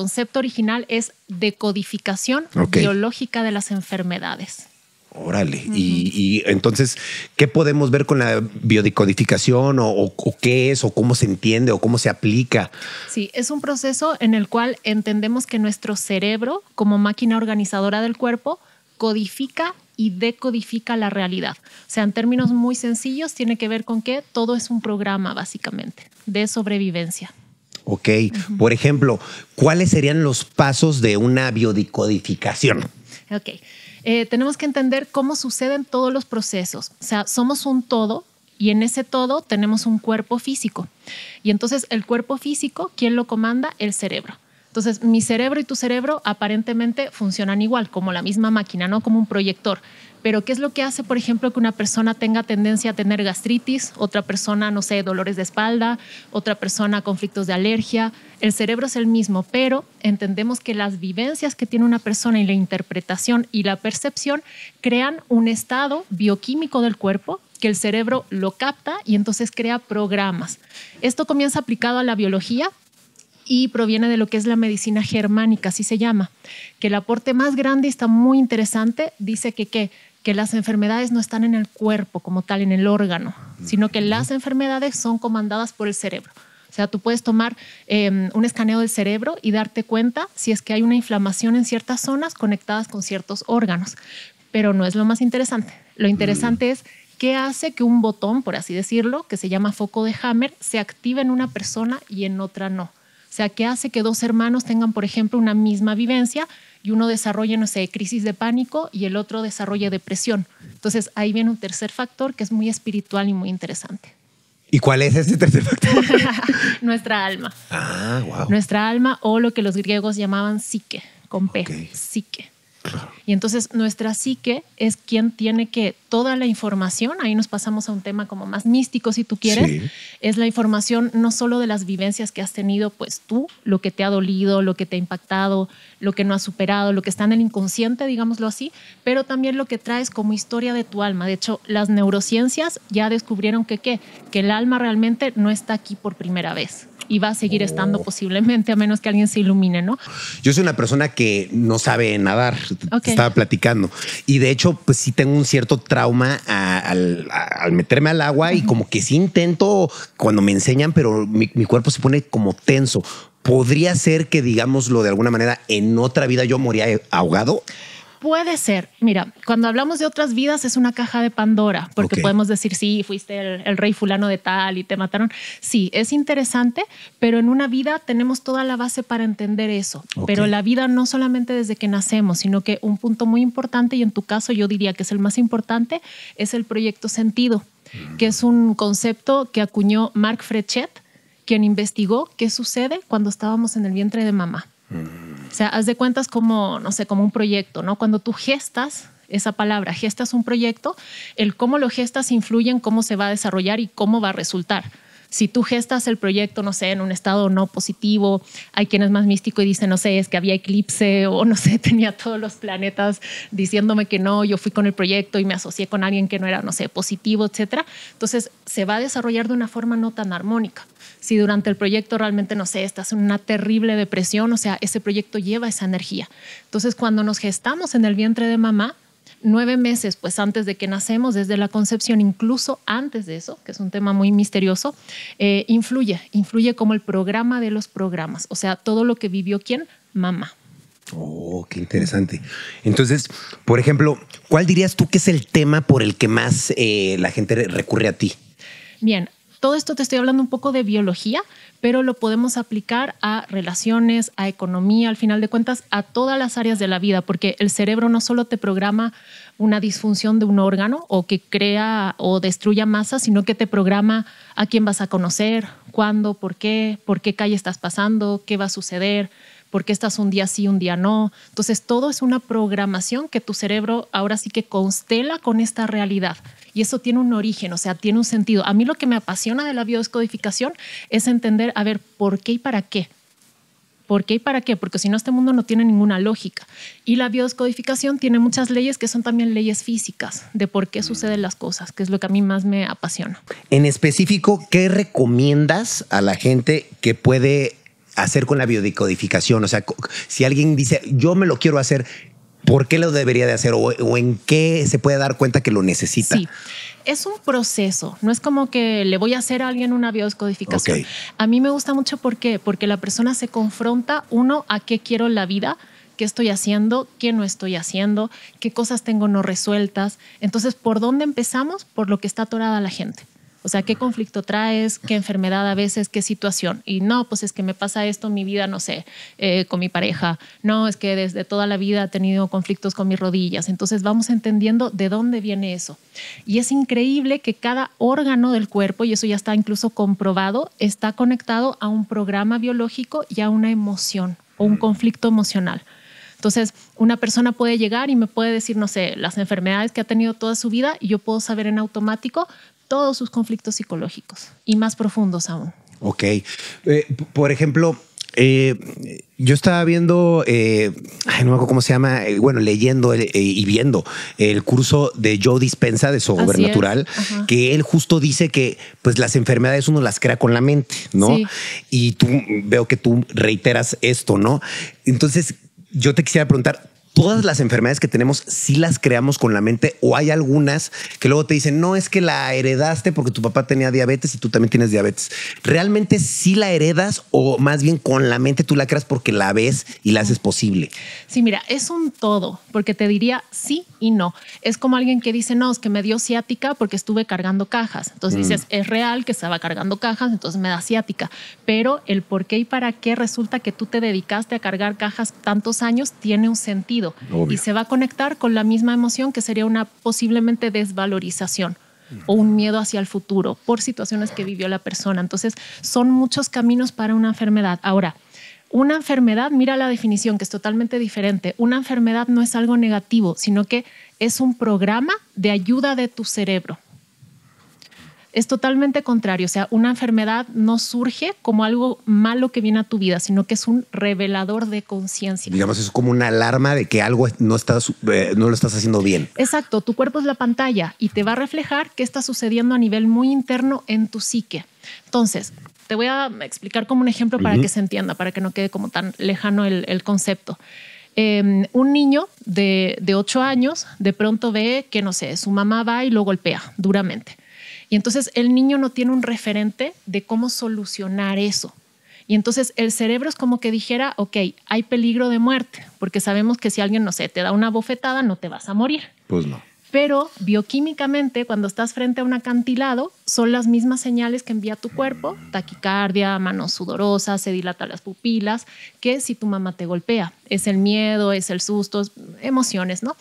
concepto original es decodificación biológica de las enfermedades. Órale. y, entonces, ¿qué podemos ver con la biodecodificación o, qué es o cómo se entiende o cómo se aplica? Sí, es un proceso en el cual entendemos que nuestro cerebro, como máquina organizadora del cuerpo, codifica y decodifica la realidad. O sea, en términos muy sencillos, tiene que ver con que todo es un programa, básicamente, de sobrevivencia. Ok. Por ejemplo, ¿cuáles serían los pasos de una biodecodificación? Ok. Eh, tenemos que entender cómo suceden todos los procesos. O sea, somos un todo y en ese todo tenemos un cuerpo físico. Y entonces el cuerpo físico, ¿quién lo comanda? El cerebro. Entonces, mi cerebro y tu cerebro aparentemente funcionan igual, como la misma máquina, ¿no? Como un proyector. Pero ¿qué es lo que hace, por ejemplo, que una persona tenga tendencia a tener gastritis, otra persona, no sé, dolores de espalda, otra persona conflictos de alergia? El cerebro es el mismo, pero entendemos que las vivencias que tiene una persona y la interpretación y la percepción crean un estado bioquímico del cuerpo que el cerebro lo capta y entonces crea programas. Esto comienza aplicado a la biología, y proviene de lo que es la medicina germánica, así se llama, que el aporte más grande y está muy interesante, dice que, que, que las enfermedades no están en el cuerpo como tal, en el órgano, sino que las enfermedades son comandadas por el cerebro. O sea, tú puedes tomar em, un escaneo del cerebro y darte cuenta si es que hay una inflamación en ciertas zonas conectadas con ciertos órganos. Pero no es lo más interesante. Lo interesante mm. es qué hace que un botón, por así decirlo, que se llama foco de Hammer, se active en una persona y en otra no. O sea, ¿qué hace que dos hermanos tengan, por ejemplo, una misma vivencia y uno desarrolle, no sé, crisis de pánico y el otro desarrolle depresión? Entonces, ahí viene un tercer factor que es muy espiritual y muy interesante. ¿Y cuál es ese tercer factor? Nuestra alma. Ah, wow. Nuestra alma o lo que los griegos llamaban psique, con P, psique. Y entonces nuestra psique es quien tiene que toda la información, ahí nos pasamos a un tema como más místico si tú quieres, es la información no solo de las vivencias que has tenido pues tú, lo que te ha dolido, lo que te ha impactado, lo que no has superado, lo que está en el inconsciente, digámoslo así, pero también lo que traes como historia de tu alma. De hecho, las neurociencias ya descubrieron que qué, que el alma realmente no está aquí por primera vez y va a seguir estando oh. posiblemente a menos que alguien se ilumine, ¿no? Yo soy una persona que no sabe nadar, estaba platicando y de hecho pues sí tengo un cierto trauma al, meterme al agua y como que sí intento cuando me enseñan, pero mi, mi cuerpo se pone como tenso. ¿Podría ser que, digámoslo de alguna manera, en otra vida yo moría ahogado? Puede ser. Mira, cuando hablamos de otras vidas es una caja de Pandora, porque podemos decir, sí, fuiste el, rey fulano de tal y te mataron. Sí, es interesante, pero en una vida tenemos toda la base para entender eso. Pero la vida no solamente desde que nacemos, sino que un punto muy importante, y en tu caso yo diría que es el más importante, es el proyecto sentido, que es un concepto que acuñó Mark Frechet, quien investigó qué sucede cuando estábamos en el vientre de mamá. O sea, haz de cuentas como, no sé, como un proyecto, ¿no? Cuando tú gestas esa palabra, gestas un proyecto, el cómo lo gestas influye en cómo se va a desarrollar y cómo va a resultar si tú gestas el proyecto, no sé, en un estado no positivo, hay quien es más místico y dice, no sé, es que había eclipse o no sé, tenía todos los planetas diciéndome que no, yo fui con el proyecto y me asocié con alguien que no era, no sé, positivo, etcétera. Entonces se va a desarrollar de una forma no tan armónica. Si durante el proyecto realmente, no sé, estás en una terrible depresión, o sea, ese proyecto lleva esa energía. Entonces cuando nos gestamos en el vientre de mamá, nueve meses, pues antes de que nacemos, desde la concepción, incluso antes de eso, que es un tema muy misterioso, eh, influye, influye como el programa de los programas, o sea, todo lo que vivió quién, mamá. Oh, qué interesante. Entonces, por ejemplo, ¿cuál dirías tú que es el tema por el que más eh, la gente recurre a ti? Bien, todo esto te estoy hablando un poco de biología, pero lo podemos aplicar a relaciones, a economía, al final de cuentas, a todas las áreas de la vida, porque el cerebro no solo te programa una disfunción de un órgano o que crea o destruya masa, sino que te programa a quién vas a conocer, cuándo, por qué, por qué calle estás pasando, qué va a suceder, por qué estás un día sí, un día no. Entonces, todo es una programación que tu cerebro ahora sí que constela con esta realidad. Y eso tiene un origen, o sea, tiene un sentido. A mí lo que me apasiona de la biodescodificación es entender, a ver, ¿por qué y para qué? ¿Por qué y para qué? Porque si no, este mundo no tiene ninguna lógica. Y la biodescodificación tiene muchas leyes que son también leyes físicas de por qué suceden las cosas, que es lo que a mí más me apasiona. En específico, ¿qué recomiendas a la gente que puede hacer con la biodecodificación? O sea, si alguien dice, yo me lo quiero hacer, ¿por qué lo debería de hacer o, en qué se puede dar cuenta que lo necesita? Sí, es un proceso, no es como que le voy a hacer a alguien una biodescodificación. A mí me gusta mucho ¿por qué? porque la persona se confronta, uno, a qué quiero la vida, qué estoy haciendo, qué no estoy haciendo, qué cosas tengo no resueltas. Entonces, ¿por dónde empezamos? Por lo que está atorada la gente. O sea, ¿qué conflicto traes? ¿Qué enfermedad a veces? ¿Qué situación? Y no, pues es que me pasa esto en mi vida, no sé, eh, con mi pareja. No, es que desde toda la vida he tenido conflictos con mis rodillas. Entonces vamos entendiendo de dónde viene eso. Y es increíble que cada órgano del cuerpo, y eso ya está incluso comprobado, está conectado a un programa biológico y a una emoción o un conflicto emocional. Entonces, una persona puede llegar y me puede decir, no sé, las enfermedades que ha tenido toda su vida y yo puedo saber en automático todos sus conflictos psicológicos y más profundos aún. Ok. Eh, por ejemplo, eh, yo estaba viendo, eh, no me acuerdo cómo se llama, bueno, leyendo y viendo el curso de Joe Dispensa de Sobrenatural, que él justo dice que pues las enfermedades uno las crea con la mente, ¿no? Y tú veo que tú reiteras esto, ¿no? Entonces, yo te quisiera preguntar, todas las enfermedades que tenemos sí las creamos con la mente o hay algunas que luego te dicen, no es que la heredaste porque tu papá tenía diabetes y tú también tienes diabetes. ¿Realmente sí la heredas o más bien con la mente tú la creas porque la ves y la haces posible? Sí, mira, es un todo, porque te diría sí y no. Es como alguien que dice, no, es que me dio ciática porque estuve cargando cajas. Entonces mm. dices, es real que estaba cargando cajas, entonces me da ciática. Pero el por qué y para qué resulta que tú te dedicaste a cargar cajas tantos años tiene un sentido y se va a conectar con la misma emoción que sería una posiblemente desvalorización o un miedo hacia el futuro por situaciones que vivió la persona. Entonces, son muchos caminos para una enfermedad. Ahora, una enfermedad, mira la definición que es totalmente diferente. Una enfermedad no es algo negativo, sino que es un programa de ayuda de tu cerebro es totalmente contrario. O sea, una enfermedad no surge como algo malo que viene a tu vida, sino que es un revelador de conciencia. Digamos, es como una alarma de que algo no, estás, eh, no lo estás haciendo bien. Exacto, tu cuerpo es la pantalla y te va a reflejar qué está sucediendo a nivel muy interno en tu psique. Entonces, te voy a explicar como un ejemplo para que se entienda, para que no quede como tan lejano el, concepto. Em, un niño de, de 8 años de pronto ve que, no sé, su mamá va y lo golpea duramente. Y entonces el niño no tiene un referente de cómo solucionar eso. Y entonces el cerebro es como que dijera, ok, hay peligro de muerte, porque sabemos que si alguien, no sé, te da una bofetada, no te vas a morir. Pues no. Pero bioquímicamente, cuando estás frente a un acantilado, son las mismas señales que envía tu cuerpo, taquicardia, manos sudorosas, se dilatan las pupilas, que si tu mamá te golpea. Es el miedo, es el susto, emociones, ¿no?